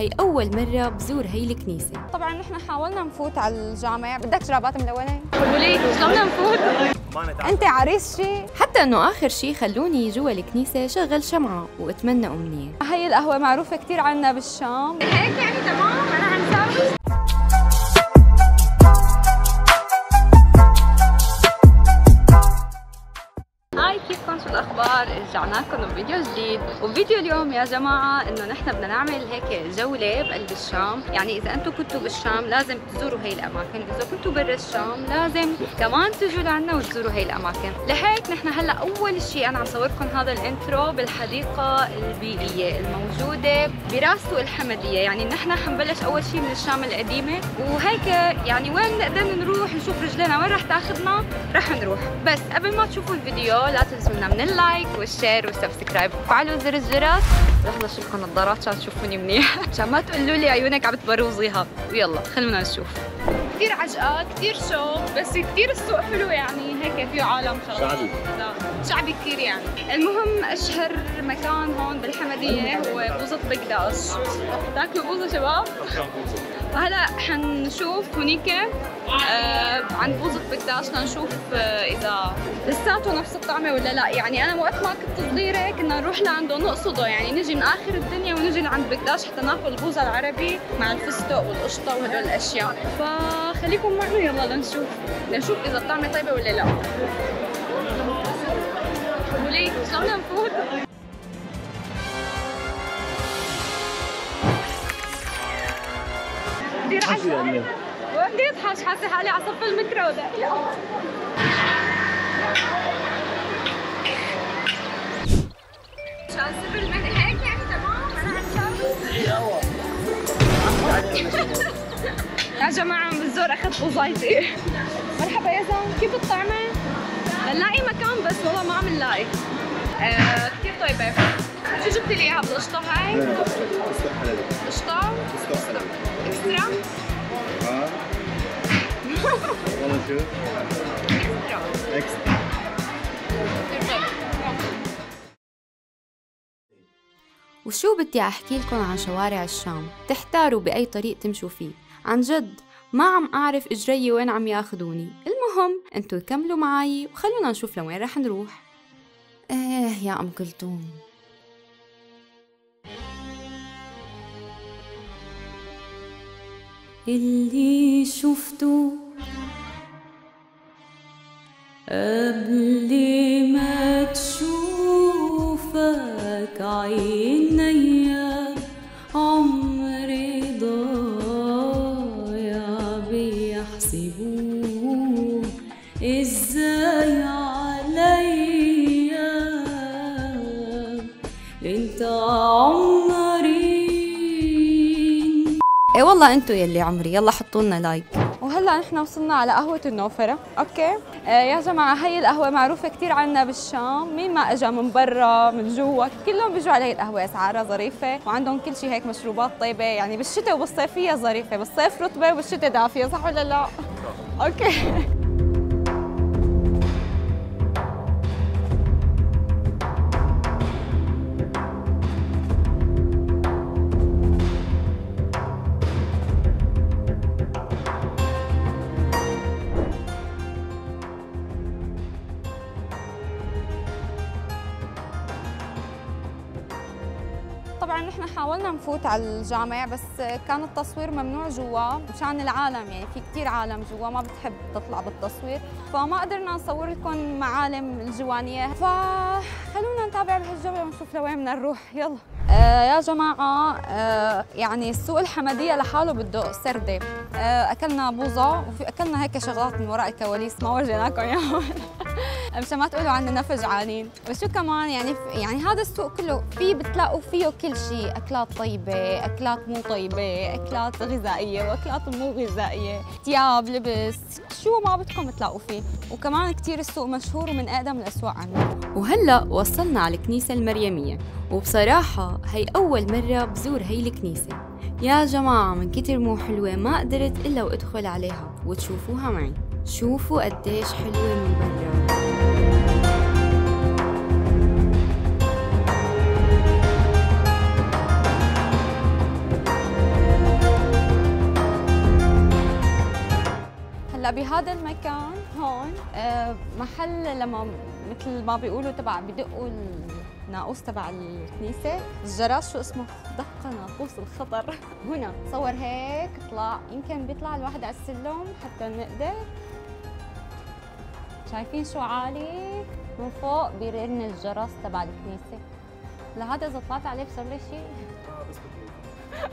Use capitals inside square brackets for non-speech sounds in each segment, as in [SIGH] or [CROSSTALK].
هي أول مرة بزور هي الكنيسة. طبعا نحن حاولنا نفوت على الجامع بدك جرابات ملونة وليه شلون بدنا نفوت؟ أنت عريس شي حتى إنه آخر شي خلوني جوا الكنيسة شغل شمعة وأتمنى أمنية. هي القهوة معروفة كثير عنا بالشام. هيك يعني تمام؟ الأخبار رجعنا لكم بفيديو جديد. وفيديو اليوم يا جماعة إنه نحن بدنا نعمل هيك جولة بقلب الشام. يعني إذا أنتم كنتوا بالشام لازم تزوروا هي الأماكن. إذا كنتوا برا الشام لازم كمان تجوا لعنا وتزوروا هي الأماكن. لهيك نحن هلأ أول شيء أنا عم صوركم هذا الإنترو بالحديقة البيئية الموجودة براس سوق الحمدية. يعني نحن حنبلش أول شيء من الشام القديمة. وهيك يعني وين نقدر نروح؟ نشوف رجلنا وين رح تأخذنا؟ رح نروح. بس قبل ما تشوفوا الفيديو لا تنسونا من ال like وال share وال subscribe وفعلوا زر الجرس اشيل لكم نظارات عشان تشوفوني منيح. [LAUGHS] عشان ما تقولوا لي عيونك عم تبروزيها. ويلا خلونا نشوف. كثير عجقة كثير شو بس كثير السوق حلو يعني. هيك فيه عالم شغال شعبي شعبي كثير يعني. المهم أشهر مكان هون بالحميدية هو بوظة بكداش. تاكلوا بوظة شباب؟ وهلا حنشوف هونيك آه عند بوظة بقداش لنشوف آه إذا لساته نفس الطعمة ولا لا. يعني أنا وقت ما كنت صغيرة كنا نروح لعنده نقصده. يعني نجي من آخر الدنيا ونجي لعند بقداش حتى ناكل البوظة العربي مع الفستق والقشطة وهدول الأشياء. فخليكم معنا يلا لنشوف لنشوف إذا الطعمة طيبة ولا لا. وليه شلون نفوت كثير يضحك حاسة حالي على صف المترو ده هيك يعني تمام؟ أنا [LAUGHS] يا جماعة عم بزور أخذت بوظايتي مرحبا يا زلمة كيف الطعمة؟ نلاقي مكان آه كثير طيبة شو جبتي لي اياها بالقشطة هاي؟ قشطة؟ extra؟ والله شو extra extra وشو بدي أحكي لكم عن شوارع الشام. تحتاروا بأي طريق تمشوا فيه. عن جد ما عم أعرف إجري وين عم ياخدوني المهم أنتوا كملوا معي وخلونا نشوف لوين رح نروح. إيه يا أم كلثوم. اللي شفته قبل ما تشوفك عيني عمري ضايع بيحسبوه والله أنتوا يلي عمري يلا حطوا لنا like. وهلا نحن وصلنا على قهوة النوفرة، okay؟ آه يا جماعة هي القهوة معروفة كثير عنا بالشام، مين ما اجى من برا من جوا كلهم بيجوا على هي القهوة. أسعارها ظريفة وعندهم كل شيء هيك مشروبات طيبة. يعني بالشتاء وبالصيف هي ظريفة، بالصيف رطبة وبالشتاء دافية صح ولا لا؟ okay. طبعا نحن حاولنا نفوت على الجامع بس كان التصوير ممنوع جوا مشان العالم يعني في كثير عالم جوا ما بتحب تطلع بالتصوير. فما قدرنا نصور لكم معالم الجوانية. فخلونا نتابع بهالجولة ونشوف لوين بدنا نروح. يلا. آه يا جماعة آه يعني السوق الحمدية لحاله بده سردة. آه أكلنا بوظة وفي أكلنا هيك شغلات من وراء الكواليس ما ورجيناكم إياها مشان ما تقولوا عنا نفج عالين وشو كمان يعني يعني هذا السوق كله فيه بتلاقوا فيه كل شيء. أكلات طيبة أكلات مو طيبة أكلات غذائية وأكلات مو غذائية. ثياب لبس شو ما بدكم تلاقوا فيه. وكمان كثير السوق مشهور ومن أقدم الأسواق عندنا. وهلأ وصلنا على الكنيسة المريمية. وبصراحة هي أول مرة بزور هي الكنيسة. يا جماعة من كتر مو حلوة ما قدرت إلا وأدخل عليها. وتشوفوها معي. شوفوا قديش حلوة من برا. بهذا المكان هون آه، محل لما مثل ما بيقولوا تبع بدقوا الناقوس تبع الكنيسة. الجرس شو اسمه؟ دق ناقوس الخطر [LAUGHS] هنا صور هيك طلع يمكن بيطلع الواحد على السلم حتى نقدر. شايفين شو عالي؟ من فوق بيرن الجرس تبع الكنيسة. لهذا إذا طلعت عليه بصير لي شيء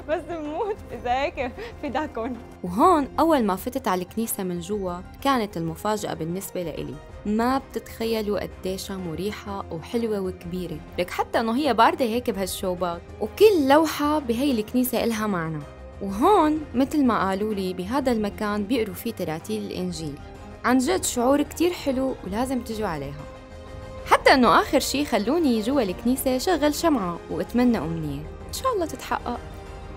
بس بموت إذا هيك فداكم وهون أول ما فتت على الكنيسة من جوا كانت المفاجأة بالنسبة لإلي. ما بتتخيلوا قديشها مريحة وحلوة وكبيرة. لك حتى إنه هي باردة هيك بهالشوبات. وكل لوحة بهي الكنيسة إلها معنى. وهون مثل ما قالوا لي بهذا المكان بيقروا فيه تراتيل الإنجيل. عن جد شعور كتير حلو ولازم تجوا عليها. حتى إنه آخر شي خلوني جوا الكنيسة شغل شمعة وأتمنى أمنية. إن شاء الله تتحقق.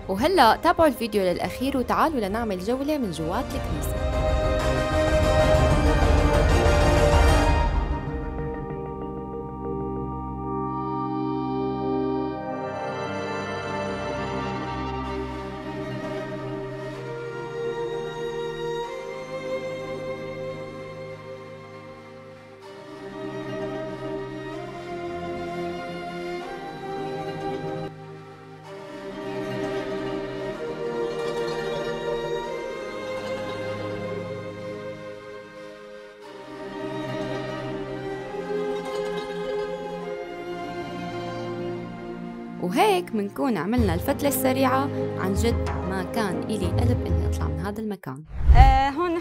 وهلا تابعوا الفيديو للأخير وتعالوا لنعمل جولة من جوات الكنيسة. وهيك منكون عملنا الفتلة السريعة. عن جد ما كان إلي قلب إني أطلع من هذا المكان. آه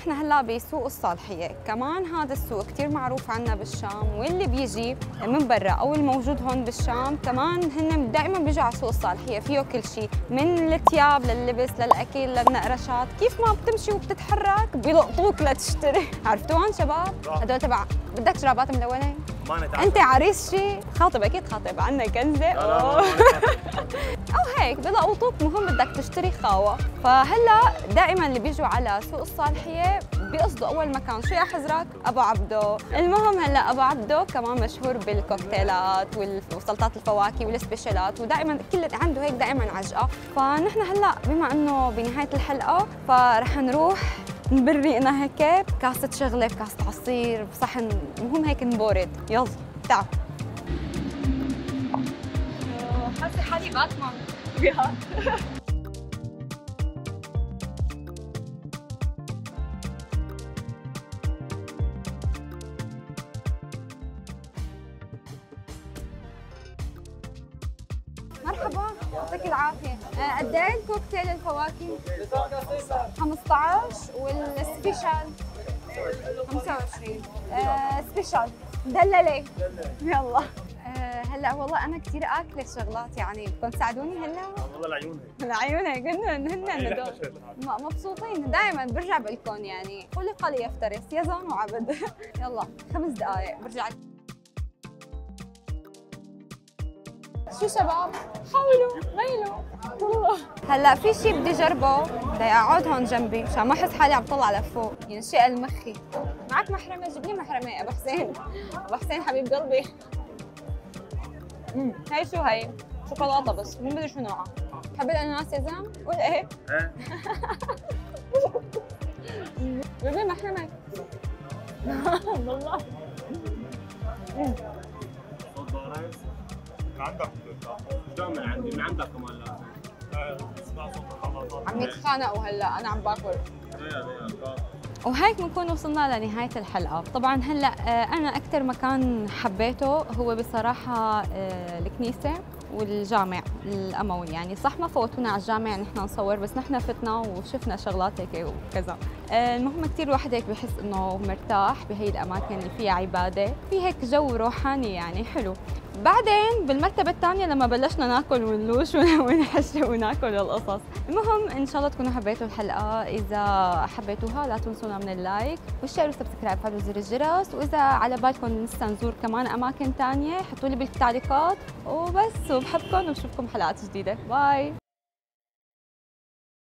نحن هلا بسوق الصالحية، كمان هذا السوق كثير معروف عنا بالشام واللي بيجي من برا أو الموجود هون بالشام كمان هن دائما بيجوا على سوق الصالحية. فيه كل شيء من الثياب لللبس للأكل للنقرشات، كيف ما بتمشي وبتتحرك بيلقطوك لتشتري، [LAUGHS] عرفتوهم شباب؟ هدول تبع بدك جرابات ملونه؟ أنت عريس شيء خاطب أكيد خاطب. عنا كنزة. [LAUGHS] أو هيك بلقطوك مهم بدك تشتري خاوة. فهلأ دائما اللي بيجوا على سوق الصالحية بيقصدوا أول مكان شو يا حزرك؟ أبو عبدو. المهم هلأ أبو عبدو كمان مشهور بالكوكتيلات وسلطات الفواكه والسبيشالات ودائما كل عنده هيك دائما عجقة. فنحن هلأ بما إنه بنهاية الحلقة فرح نروح نبري أنا هيك بكاسة شغلة بكاسة عصير بصحن المهم هيك نبورد. يلا تعال حاسة حالي باتمان. [LAUGHS] مرحبا يعطيك العافية. آه، قد إيه الكوكتيل الفواكه؟ 15 وال special؟ 25 آه، special. دللي يلا. هلا والله أنا كثير اكله شغلات يعني بدكم تساعدوني هلا والله العيون هيك العيون هن هن هدول م- مبسوطين دائما برجع بقول يعني خلق ليفترس يزن وعبد. [LAUGHS] يلا خمس دقائق برجع. شو شباب؟ حاولوا ميلوا والله هلأ في شيء بدي جربه بدي أقعد هون جنبي مشان ما أحس حالي عم طلع لفوق. ينشئ المخي. معك محرمة؟ جيب لي محرمة أبو حسين. أبو حسين حبيب قلبي. امم هاي شو هاي؟ شوكولاتة بس مو بدي شو نوعها. تحب الاناناس يا زلمه ولا إيه. إيه جيب لي محرمه والله. صوت ضارب عندك من عندي من عندك كمان الخلاطات عم يتخانقوا هلا أنا عم باكل. وهيك بنكون وصلنا لنهاية الحلقة. طبعا هلأ آه، أنا أكثر مكان حبيته هو بصراحة آه، الكنيسة والجامع الأموي. يعني صح ما فوتونا على الجامع نحن نصور بس نحن فتنا وشفنا شغلات هيك وكذا. آه، المهم كثير الواحد هيك بحس إنه مرتاح بهي الأماكن اللي فيها عبادة في هيك جو روحاني يعني حلو. بعدين بالمرتبة الثانية لما بلشنا ناكل ونلوش [LAUGHS] ونحشي وناكل القصص. المهم إن شاء الله تكونوا حبيتوا الحلقة. إذا حبيتوها لا تنسونا من ال like وال share وال subscribe. فعلوا زر الجرس. وإذا على بالكم لسه نزور كمان أماكن تانية حطوا لي بالتعليقات. وبس وبحبكم. وبشوفكم حلقات جديدة. bye.